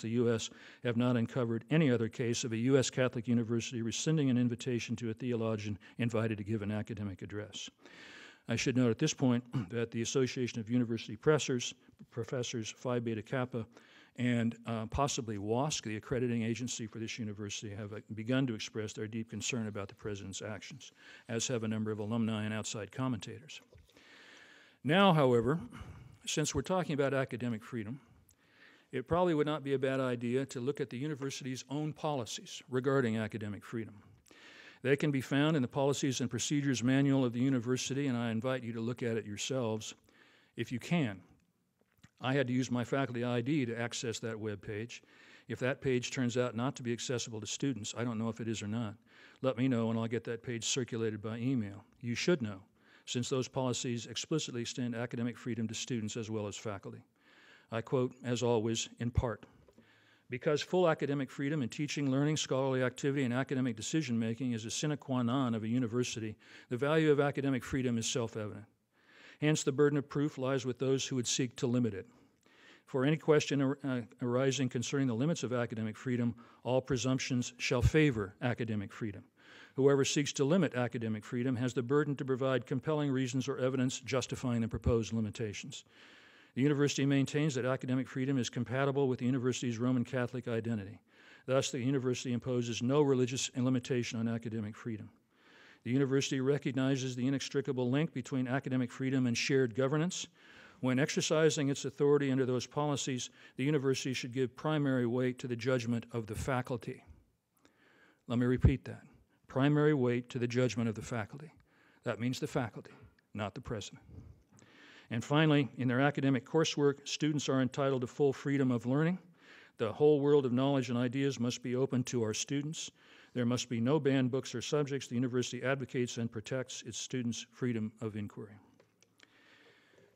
the U.S. have not uncovered any other case of a U.S. Catholic university rescinding an invitation to a theologian invited to give an academic address. I should note at this point that the Association of University Pressers, Professors Phi Beta Kappa, and uh, possibly WASC, the accrediting agency for this university, have uh, begun to express their deep concern about the president's actions, as have a number of alumni and outside commentators. Now, however, since we're talking about academic freedom, it probably would not be a bad idea to look at the university's own policies regarding academic freedom. They can be found in the Policies and Procedures Manual of the university, and I invite you to look at it yourselves if you can. I had to use my faculty ID to access that web page. If that page turns out not to be accessible to students, I don't know if it is or not, let me know and I'll get that page circulated by email. You should know, since those policies explicitly extend academic freedom to students as well as faculty. I quote, as always, in part, because full academic freedom in teaching, learning, scholarly activity, and academic decision making is a sine qua non of a university, the value of academic freedom is self evident. Hence, the burden of proof lies with those who would seek to limit it. For any question uh, arising concerning the limits of academic freedom, all presumptions shall favor academic freedom. Whoever seeks to limit academic freedom has the burden to provide compelling reasons or evidence justifying the proposed limitations. The university maintains that academic freedom is compatible with the university's Roman Catholic identity. Thus, the university imposes no religious limitation on academic freedom. The university recognizes the inextricable link between academic freedom and shared governance. When exercising its authority under those policies, the university should give primary weight to the judgment of the faculty. Let me repeat that primary weight to the judgment of the faculty. That means the faculty, not the president. And finally, in their academic coursework, students are entitled to full freedom of learning. The whole world of knowledge and ideas must be open to our students. There must be no banned books or subjects. The university advocates and protects its students' freedom of inquiry.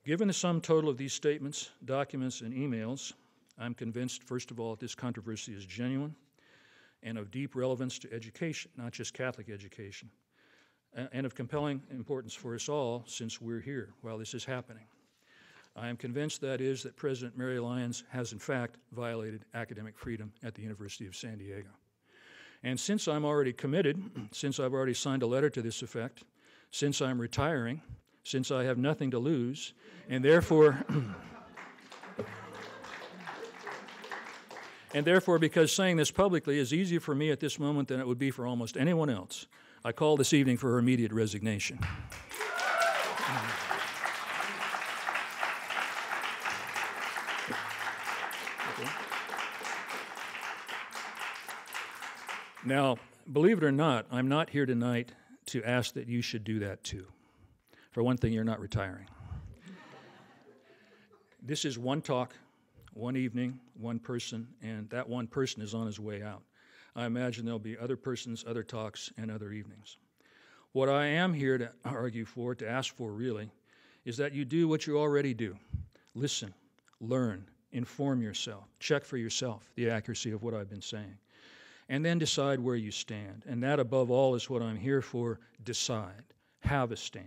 Given the sum total of these statements, documents, and emails, I'm convinced, first of all, that this controversy is genuine and of deep relevance to education, not just Catholic education, and of compelling importance for us all since we're here while this is happening. I am convinced, that is, that President Mary Lyons has, in fact, violated academic freedom at the University of San Diego. And since I'm already committed, since I've already signed a letter to this effect, since I'm retiring, since I have nothing to lose, and therefore, and therefore, because saying this publicly is easier for me at this moment than it would be for almost anyone else, I call this evening for her immediate resignation. Now, believe it or not, I'm not here tonight to ask that you should do that too. For one thing, you're not retiring. this is one talk, one evening, one person, and that one person is on his way out. I imagine there'll be other persons, other talks, and other evenings. What I am here to argue for, to ask for really, is that you do what you already do listen, learn, inform yourself, check for yourself the accuracy of what I've been saying and then decide where you stand. And that, above all, is what I'm here for decide, have a stand.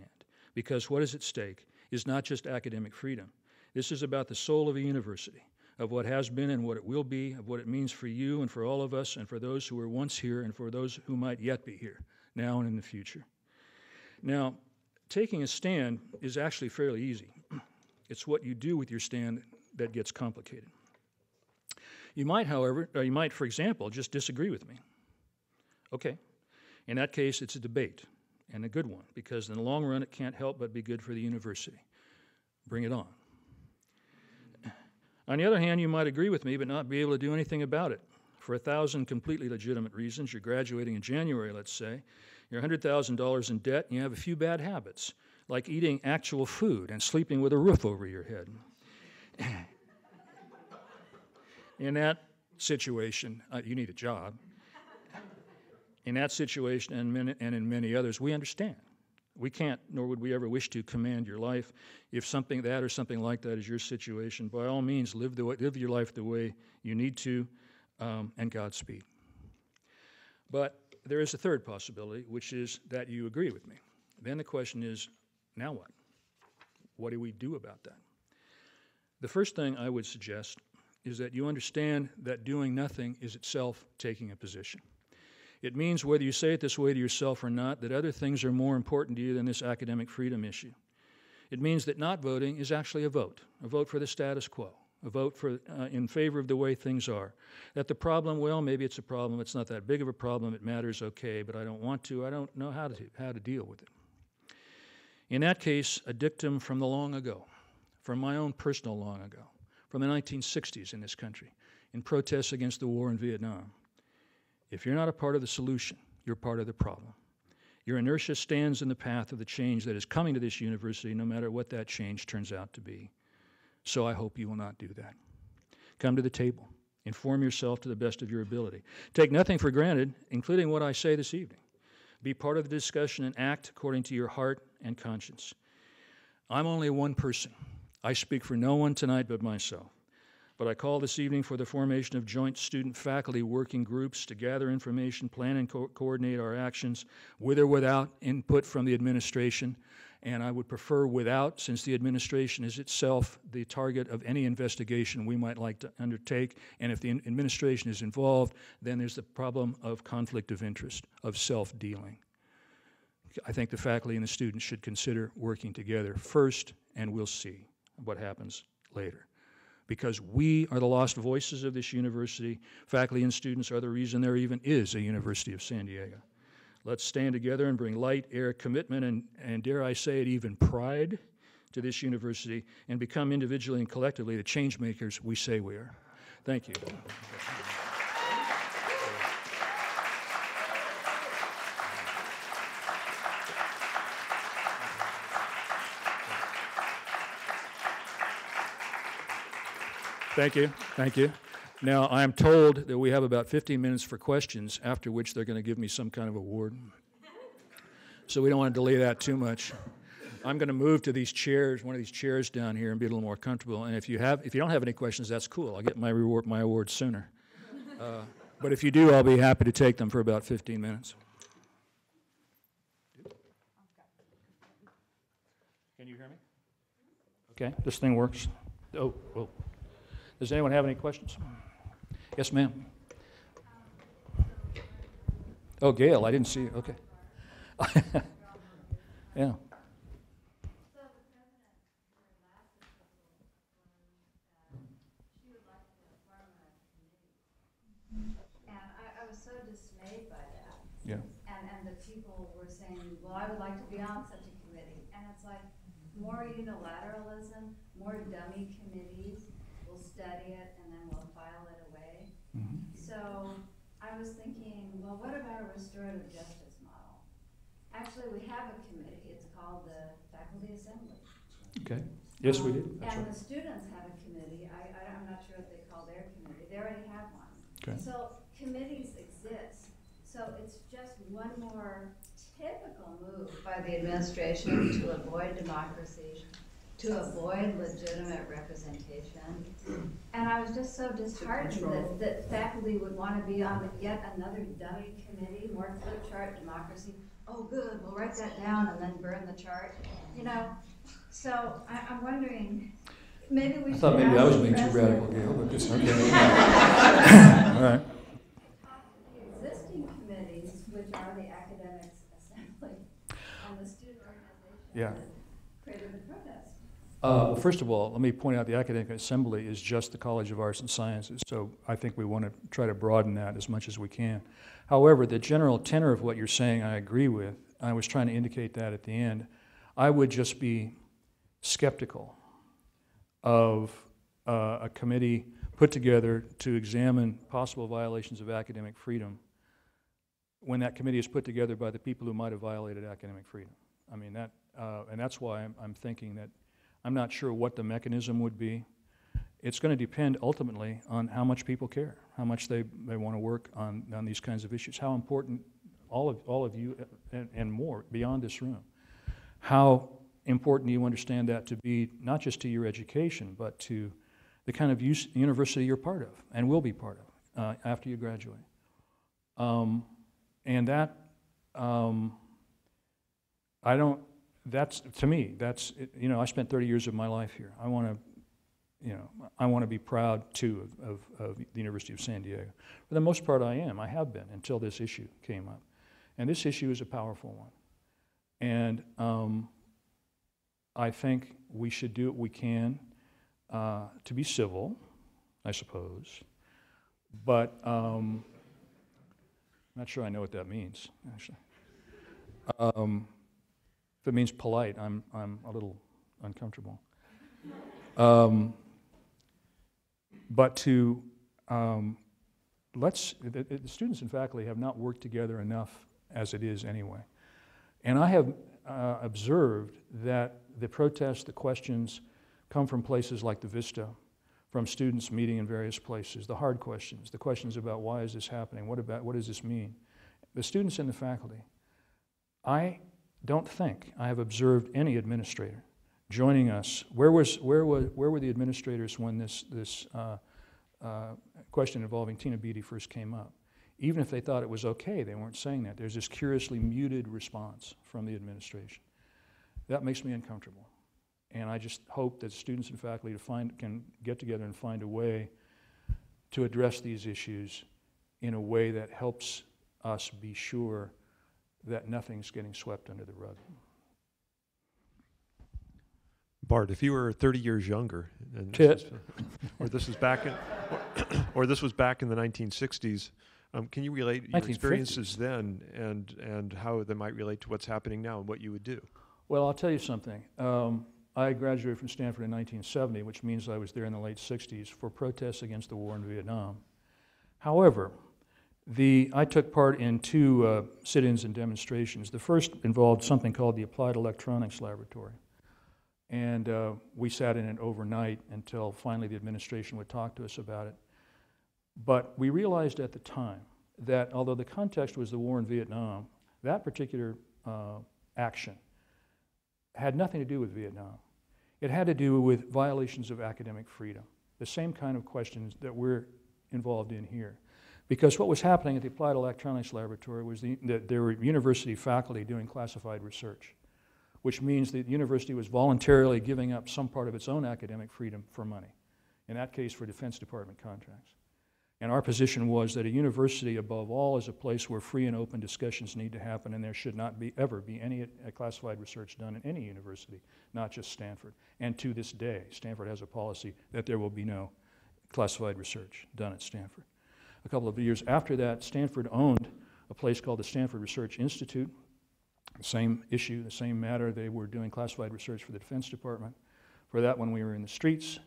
Because what is at stake is not just academic freedom, this is about the soul of a university, of what has been and what it will be, of what it means for you and for all of us, and for those who were once here and for those who might yet be here, now and in the future. Now, taking a stand is actually fairly easy. It's what you do with your stand that gets complicated. You might, however, or you might, for example, just disagree with me. Okay. In that case, it's a debate, and a good one, because in the long run, it can't help but be good for the university. Bring it on. On the other hand, you might agree with me, but not be able to do anything about it. For a thousand completely legitimate reasons, you're graduating in January, let's say, you're $100,000 in debt, and you have a few bad habits, like eating actual food and sleeping with a roof over your head in that situation, uh, you need a job. In that situation and, many, and in many others, we understand. We can't, nor would we ever wish to, command your life. If something that or something like that is your situation, by all means, live, the way, live your life the way you need to, um, and Godspeed. But there is a third possibility, which is that you agree with me. Then the question is, now what? What do we do about that? The first thing I would suggest is that you understand that doing nothing is itself taking a position. It means, whether you say it this way to yourself or not, that other things are more important to you than this academic freedom issue. It means that not voting is actually a vote, a vote for the status quo, a vote for, uh, in favor of the way things are. That the problem, well, maybe it's a problem, it's not that big of a problem, it matters, okay, but I don't want to, I don't know how to, how to deal with it. In that case, a dictum from the long ago, from my own personal long ago, from the 1960s in this country, in protests against the war in Vietnam. If you're not a part of the solution, you're part of the problem. Your inertia stands in the path of the change that is coming to this university, no matter what that change turns out to be. So I hope you will not do that. Come to the table. Inform yourself to the best of your ability. Take nothing for granted, including what I say this evening. Be part of the discussion and act according to your heart and conscience. I'm only one person. I speak for no one tonight but myself. But I call this evening for the formation of joint student faculty working groups to gather information, plan, and co- coordinate our actions with or without input from the administration. And I would prefer without, since the administration is itself the target of any investigation we might like to undertake. And if the administration is involved, then there's the problem of conflict of interest, of self dealing. I think the faculty and the students should consider working together first, and we'll see what happens later because we are the lost voices of this university. Faculty and students are the reason there even is a University of San Diego. Let's stand together and bring light, air, commitment, and, and dare I say it, even pride to this university and become individually and collectively the change makers we say we are. Thank you. Thank you. Thank you. Now, I'm told that we have about 15 minutes for questions, after which they're going to give me some kind of award. So we don't want to delay that too much. I'm going to move to these chairs, one of these chairs down here, and be a little more comfortable. And if you have, if you don't have any questions, that's cool. I'll get my reward, my award sooner. Uh, but if you do, I'll be happy to take them for about 15 minutes. Can you hear me? Okay, this thing works. Oh, oh. Does anyone have any questions? Yes, ma'am. Oh, Gail, I didn't see you. Okay. yeah. Yeah. And, I was so dismayed by that. and the people were saying, well, I would like to be on such a committee. And it's like more unilateralism, more dummy committees study it, and then we'll file it away. Mhm. So I was thinking, well, what about a restorative justice model? Actually, we have a committee, it's called the Faculty Assembly. Okay. Yes, we Um, did. That's And right. the students have a committee, I, I, I'm not sure what they call their committee, they already have one. Okay. So committees exist, so it's just one more typical move by the administration to avoid democracy, to avoid legitimate representation. And I was just so disheartened that, that faculty would want to be on yet another dummy committee, more flip chart democracy. Oh, good, we'll write that down and then burn the chart, you know? So I, I'm wondering, maybe we I should thought maybe I was being too radical, Gail, but just, okay. All right. The existing committees, which are the academics assembly and the student organization. Yeah. that Created the protest. Uh, well, first of all, let me point out the Academic Assembly is just the College of Arts and Sciences, so I think we want to try to broaden that as much as we can. However, the general tenor of what you're saying, I agree with. I was trying to indicate that at the end. I would just be skeptical of uh, a committee put together to examine possible violations of academic freedom when that committee is put together by the people who might have violated academic freedom. I mean, that, uh, and that's why I'm, I'm thinking that I'm not sure what the mechanism would be. It's going to depend ultimately on how much people care, how much they, they want to work on, on these kinds of issues, how important all of, all of you uh, and, and more beyond this room, how important you understand that to be, not just to your education, but to the kind of university you're part of and will be part of uh, after you graduate. Um, and that, um, I don't, that's, to me, that's, you know, I spent 30 years of my life here. I want to you know, I want to be proud too of, of, of the University of San Diego. For the most part, I am. I have been until this issue came up. And this issue is a powerful one. And um, I think we should do what we can uh, to be civil, I suppose. But um, I'm not sure I know what that means, actually. Um, it means polite, I'm, I'm a little uncomfortable. Um, but to um, let's the, the students and faculty have not worked together enough as it is anyway, and I have uh, observed that the protests, the questions, come from places like the Vista, from students meeting in various places. The hard questions, the questions about why is this happening, what about what does this mean, the students and the faculty. I don't think I have observed any administrator joining us. Where, was, where, was, where were the administrators when this, this uh, uh, question involving Tina Beattie first came up? Even if they thought it was okay, they weren't saying that. There's this curiously muted response from the administration. That makes me uncomfortable. And I just hope that students and faculty to find, can get together and find a way to address these issues in a way that helps us be sure that nothing's getting swept under the rug. Bart, if you were 30 years younger, and this is, or this was back in, or, or this was back in the 1960s, um, can you relate your 1950s. experiences then and and how they might relate to what's happening now and what you would do? Well, I'll tell you something. Um, I graduated from Stanford in 1970, which means I was there in the late 60s for protests against the war in Vietnam. However, the, I took part in two uh, sit ins and demonstrations. The first involved something called the Applied Electronics Laboratory. And uh, we sat in it overnight until finally the administration would talk to us about it. But we realized at the time that although the context was the war in Vietnam, that particular uh, action had nothing to do with Vietnam. It had to do with violations of academic freedom, the same kind of questions that we're involved in here. Because what was happening at the Applied Electronics Laboratory was the, that there were university faculty doing classified research, which means that the university was voluntarily giving up some part of its own academic freedom for money, in that case for Defense Department contracts. And our position was that a university, above all, is a place where free and open discussions need to happen, and there should not be ever be any uh, classified research done in any university, not just Stanford. And to this day, Stanford has a policy that there will be no classified research done at Stanford. A couple of years after that, Stanford owned a place called the Stanford Research Institute. The same issue, the same matter. They were doing classified research for the Defense Department. For that one, we were in the streets.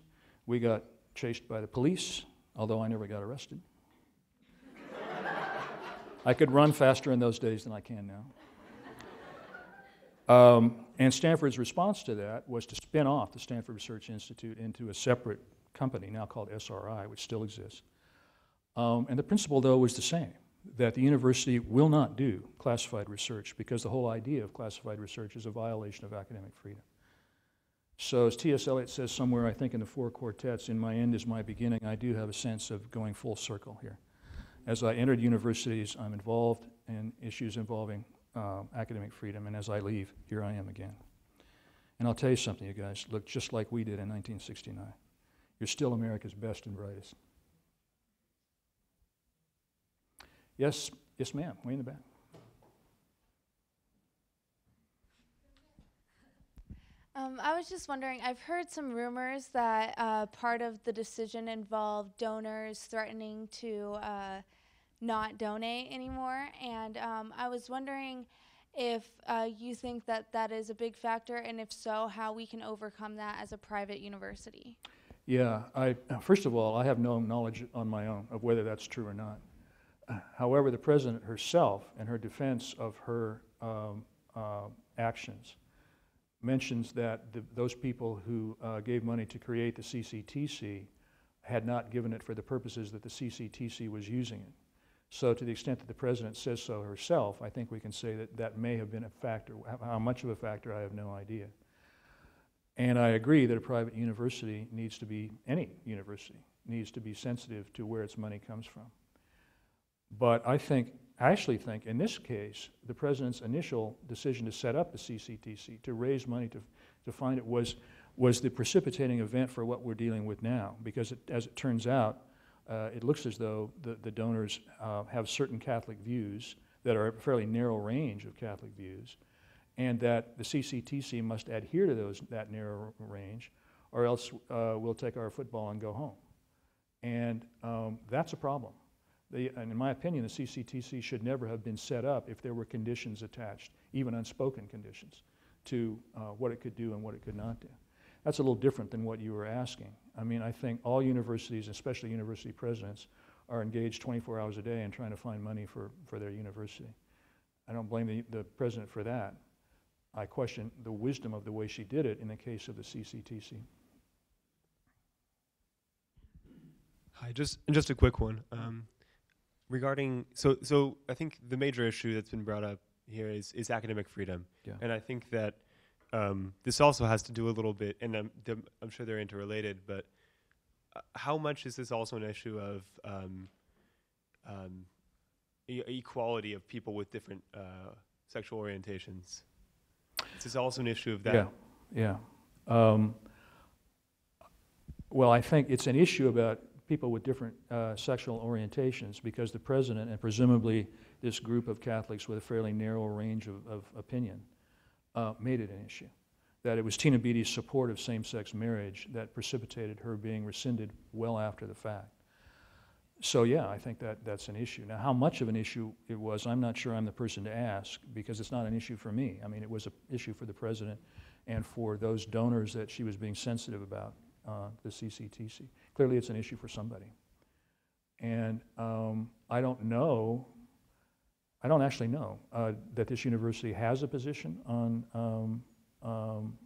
We got chased by the police, although I never got arrested. I could run faster in those days than I can now. Um, and Stanford's response to that was to spin off the Stanford Research Institute into a separate company now called SRI, which still exists. Um, and the principle, though, was the same that the university will not do classified research because the whole idea of classified research is a violation of academic freedom. So, as T.S. Eliot says somewhere, I think in the Four Quartets, in my end is my beginning, I do have a sense of going full circle here. As I entered universities, I'm involved in issues involving uh, academic freedom, and as I leave, here I am again. And I'll tell you something, you guys, look just like we did in 1969. You're still America's best and brightest. Yes, yes, ma'am, way in the back. Um, I was just wondering, I've heard some rumors that uh, part of the decision involved donors threatening to uh, not donate anymore. And um, I was wondering if uh, you think that that is a big factor, and if so, how we can overcome that as a private university. Yeah, I, first of all, I have no knowledge on my own of whether that's true or not. However, the president herself, in her defense of her um, uh, actions, mentions that the, those people who uh, gave money to create the CCTC had not given it for the purposes that the CCTC was using it. So, to the extent that the president says so herself, I think we can say that that may have been a factor. How much of a factor, I have no idea. And I agree that a private university needs to be, any university, needs to be sensitive to where its money comes from. But I think, I actually think, in this case, the president's initial decision to set up the CCTC, to raise money to, to find it, was was the precipitating event for what we're dealing with now. Because it, as it turns out, uh, it looks as though the, the donors uh, have certain Catholic views that are a fairly narrow range of Catholic views, and that the CCTC must adhere to those, that narrow range, or else uh, we'll take our football and go home. And um, that's a problem. The, and in my opinion, the CCTC should never have been set up if there were conditions attached, even unspoken conditions, to uh, what it could do and what it could not do. That's a little different than what you were asking. I mean, I think all universities, especially university presidents, are engaged 24 hours a day in trying to find money for, for their university. I don't blame the, the president for that. I question the wisdom of the way she did it in the case of the CCTC. Hi, just just a quick one. Um, regarding so so I think the major issue that's been brought up here is is academic freedom, Yeah. and I think that um, this also has to do a little bit, and I'm I'm sure they're interrelated, but uh, how much is this also an issue of um, um, e- equality of people with different uh, sexual orientations? Is this also an issue of that? Yeah, yeah. Um, well, I think it's an issue about people with different uh, sexual orientations because the president and presumably this group of Catholics with a fairly narrow range of, of opinion uh, made it an issue. That it was Tina Beattie's support of same sex marriage that precipitated her being rescinded well after the fact. So, yeah, I think that that's an issue. Now, how much of an issue it was, I'm not sure I'm the person to ask because it's not an issue for me. I mean, it was an issue for the president and for those donors that she was being sensitive about, uh, the CCTC. Clearly, it's an issue for somebody. And um, I don't know, I don't actually know uh, that this university has a position on um, um,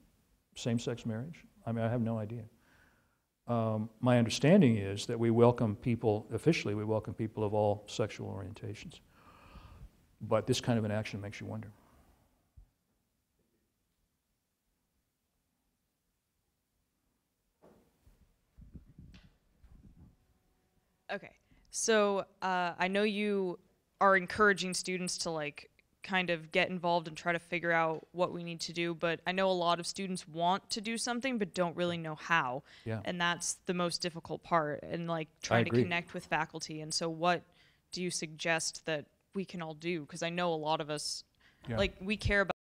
same sex marriage. I mean, I have no idea. Um, my understanding is that we welcome people, officially, we welcome people of all sexual orientations. But this kind of an action makes you wonder. Okay. So uh, I know you are encouraging students to like kind of get involved and try to figure out what we need to do, but I know a lot of students want to do something but don't really know how. Yeah. And that's the most difficult part and like trying to connect with faculty. And so what do you suggest that we can all do? Because I know a lot of us Yeah. like we care about